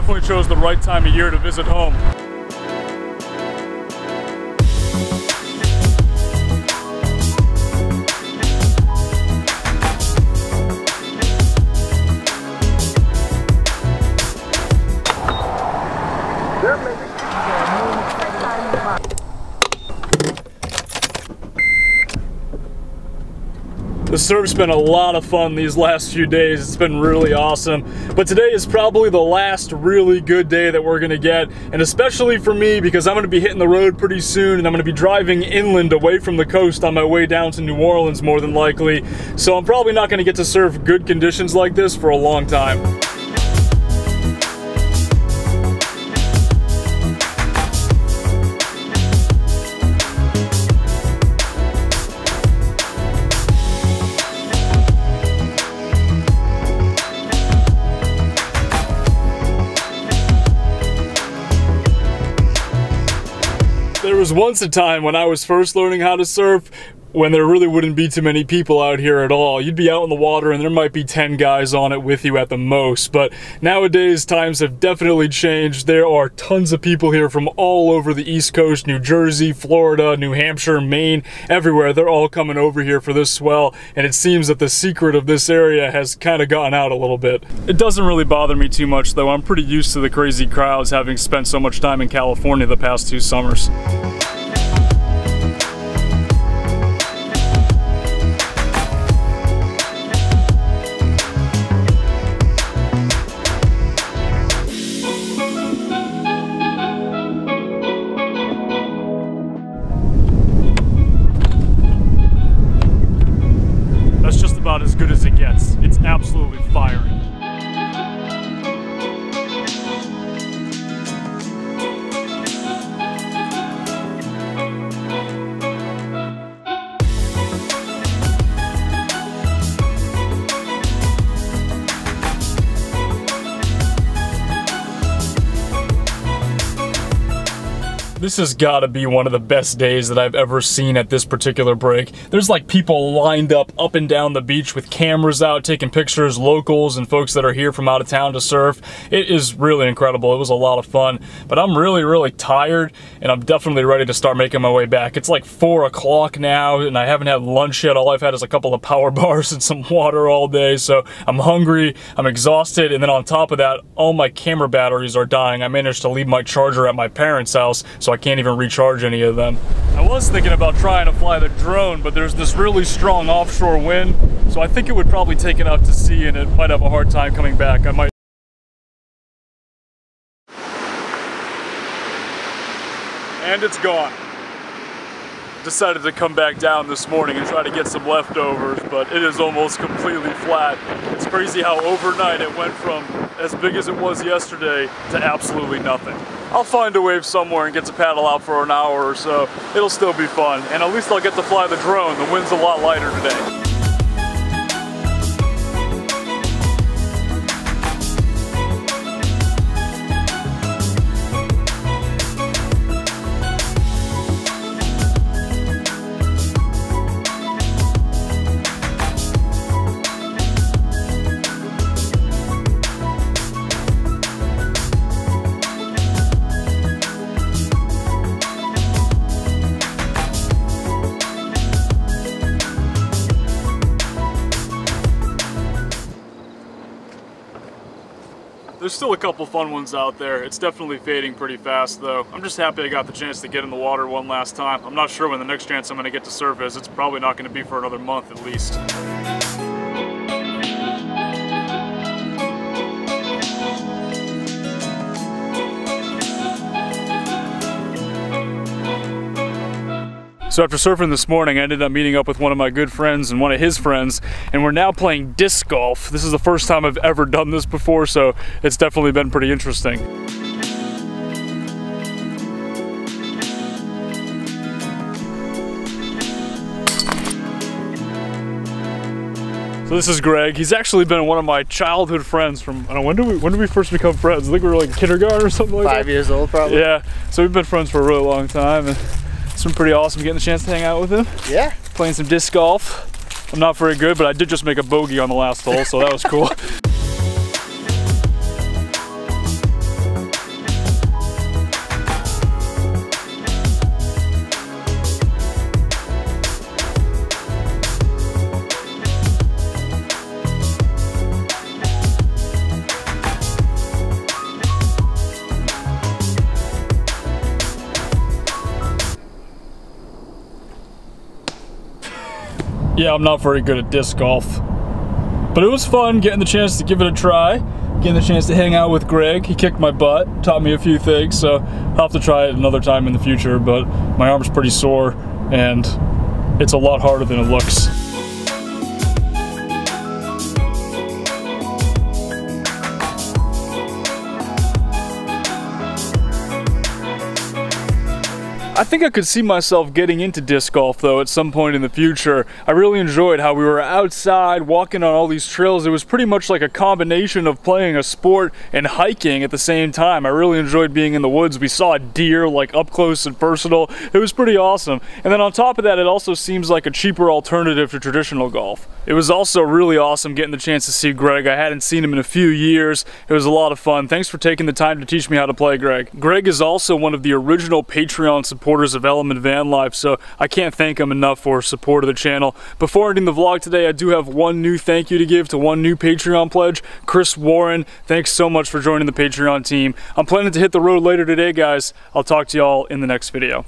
definitely chose the right time of year to visit home. The surf's been a lot of fun these last few days. It's been really awesome. But today is probably the last really good day that we're gonna get. And especially for me, because I'm gonna be hitting the road pretty soon and I'm gonna be driving inland away from the coast on my way down to New Orleans more than likely. So I'm probably not gonna get to surf good conditions like this for a long time. Was once a time when I was first learning how to surf when there really wouldn't be too many people out here at all. You'd be out in the water and there might be 10 guys on it with you at the most. But nowadays, times have definitely changed. There are tons of people here from all over the East Coast, New Jersey, Florida, New Hampshire, Maine, everywhere. They're all coming over here for this swell. And it seems that the secret of this area has kind of gotten out a little bit. It doesn't really bother me too much though. I'm pretty used to the crazy crowds having spent so much time in California the past two summers. That's just about as good as it gets. It's absolutely firing. This has got to be one of the best days that I've ever seen at this particular break. There's like people lined up up and down the beach with cameras out taking pictures, locals and folks that are here from out of town to surf. It is really incredible. It was a lot of fun, but I'm really, really tired and I'm definitely ready to start making my way back. It's like four o'clock now and I haven't had lunch yet. All I've had is a couple of power bars and some water all day. So I'm hungry, I'm exhausted, and then on top of that, all my camera batteries are dying. I managed to leave my charger at my parents' house, so I can't even recharge any of them. I was thinking about trying to fly the drone, but there's this really strong offshore wind, so I think it would probably take it out to sea and it might have a hard time coming back. I might and it's gone. Decided to come back down this morning and try to get some leftovers, but it is almost completely flat. It's crazy how overnight it went from as big as it was yesterday to absolutely nothing. I'll find a wave somewhere and get to paddle out for an hour or so. It'll still be fun, and at least I'll get to fly the drone. The wind's a lot lighter today. There's still a couple fun ones out there. It's definitely fading pretty fast though. I'm just happy I got the chance to get in the water one last time. I'm not sure when the next chance I'm gonna get to surf is. It's probably not gonna be for another month at least. So after surfing this morning, I ended up meeting up with one of my good friends and one of his friends, and we're now playing disc golf. This is the first time I've ever done this before, so it's definitely been pretty interesting. So this is Greg. He's actually been one of my childhood friends from, I don't know, when did we, when did we first become friends? I think we were like kindergarten or something like Five that. years old, probably. Yeah, so we've been friends for a really long time, and it's been pretty awesome getting the chance to hang out with him, Yeah. playing some disc golf. I'm not very good, but I did just make a bogey on the last hole, so that was cool. Yeah, I'm not very good at disc golf. But it was fun getting the chance to give it a try, getting the chance to hang out with Greg. He kicked my butt, taught me a few things, so I'll have to try it another time in the future, but my arm's pretty sore and it's a lot harder than it looks. I think I could see myself getting into disc golf though at some point in the future. I really enjoyed how we were outside walking on all these trails. It was pretty much like a combination of playing a sport and hiking at the same time. I really enjoyed being in the woods. We saw a deer like up close and personal. It was pretty awesome. And then on top of that, it also seems like a cheaper alternative to traditional golf. It was also really awesome getting the chance to see Greg. I hadn't seen him in a few years. It was a lot of fun. Thanks for taking the time to teach me how to play, Greg. Greg is also one of the original Patreon supporters supporters of Element Van Life, so I can't thank them enough for support of the channel. Before ending the vlog today, I do have one new thank you to give to one new Patreon pledge, Chris Warren. Thanks so much for joining the Patreon team. I'm planning to hit the road later today, guys. I'll talk to y'all in the next video.